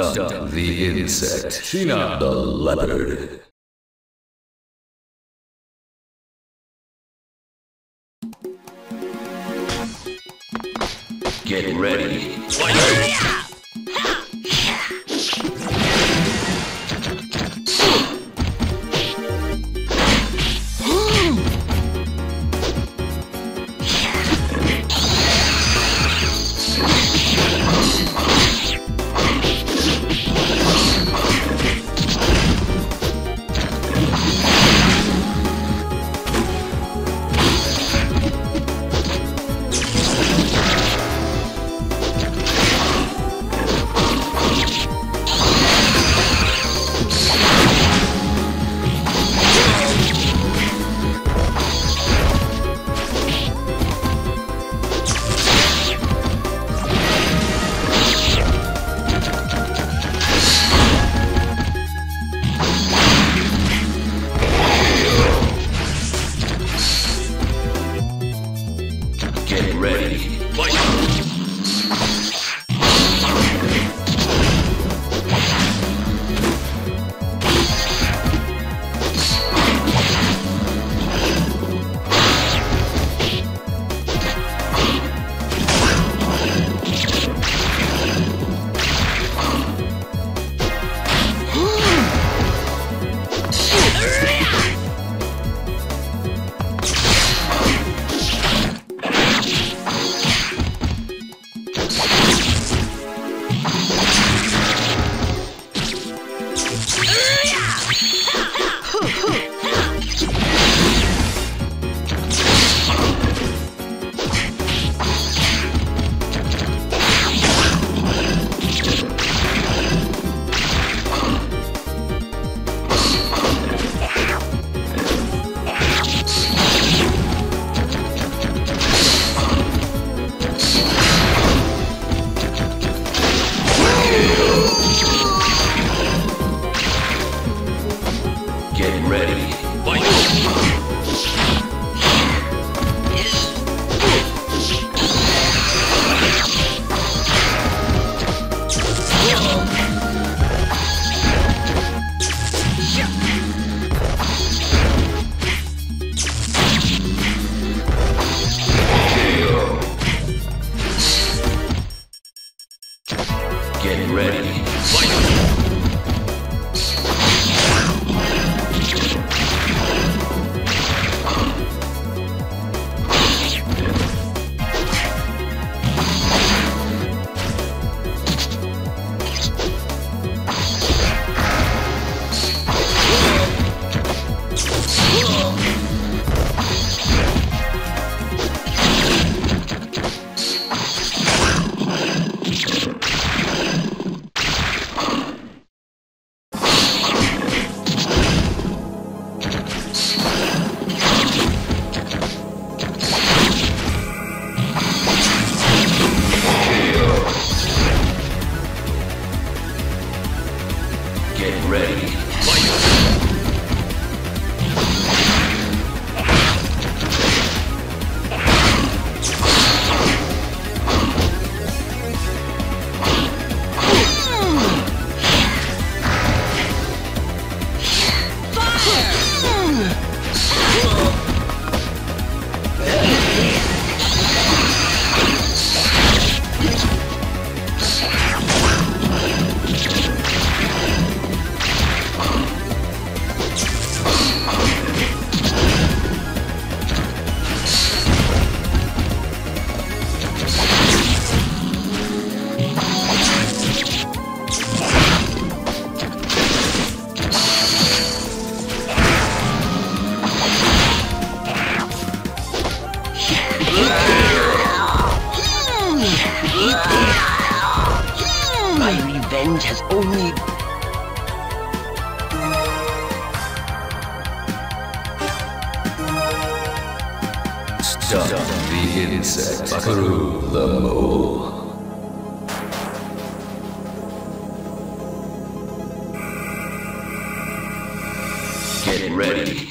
Stun the insect. Sheena the leopard. Get ready. Ready.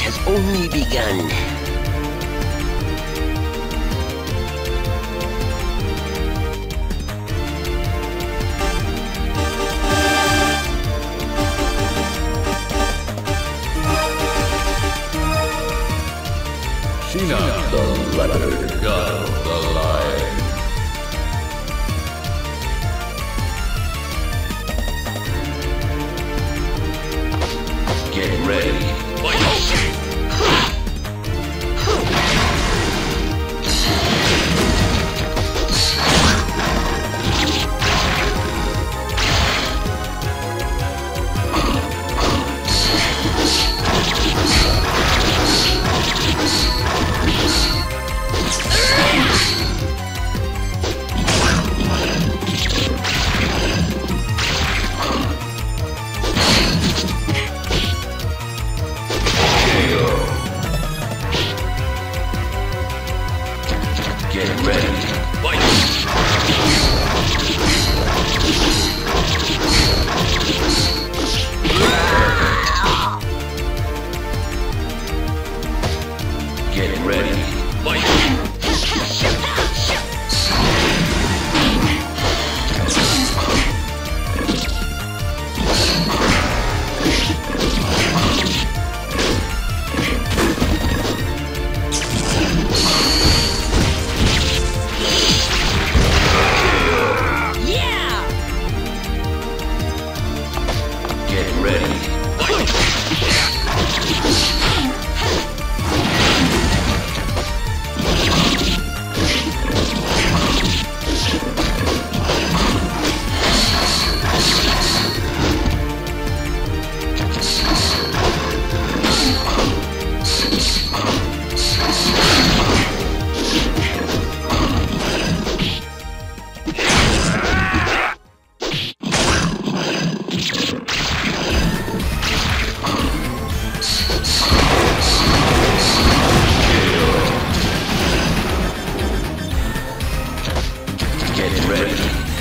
Has only begun.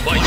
バイ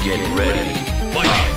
Get ready. Fight!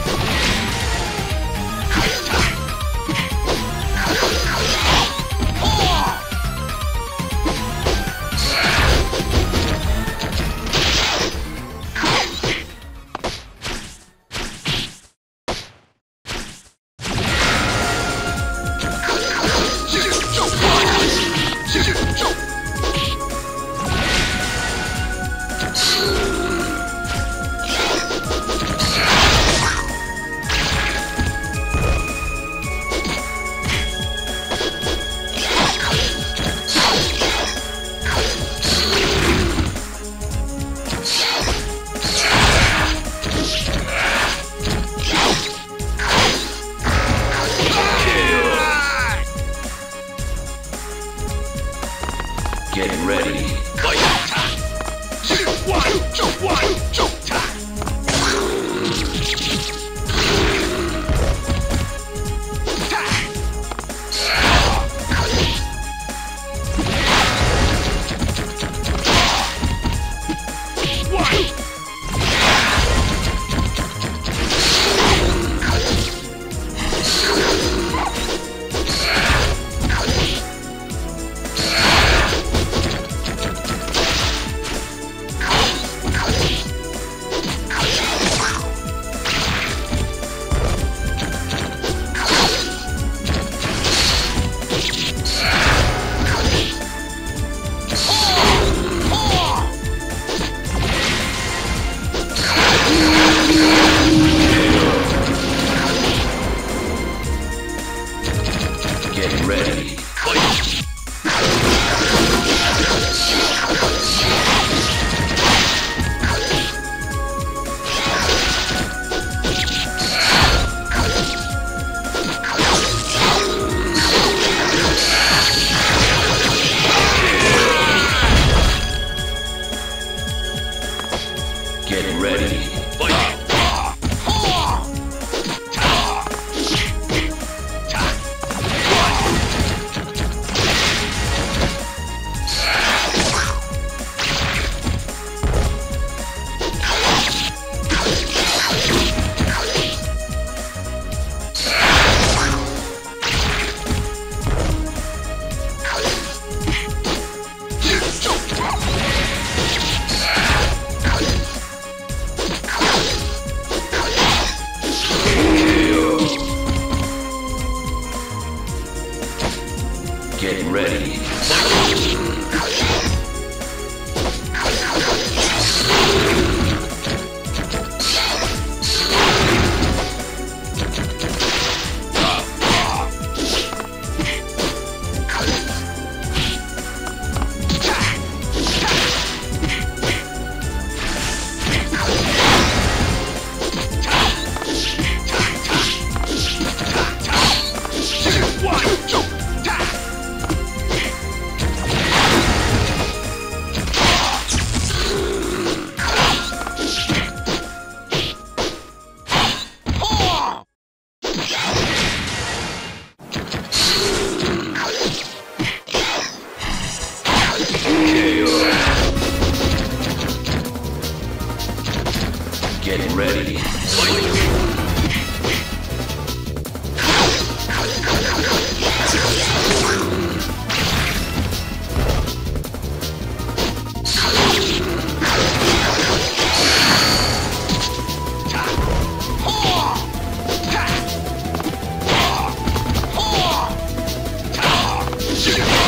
Lucky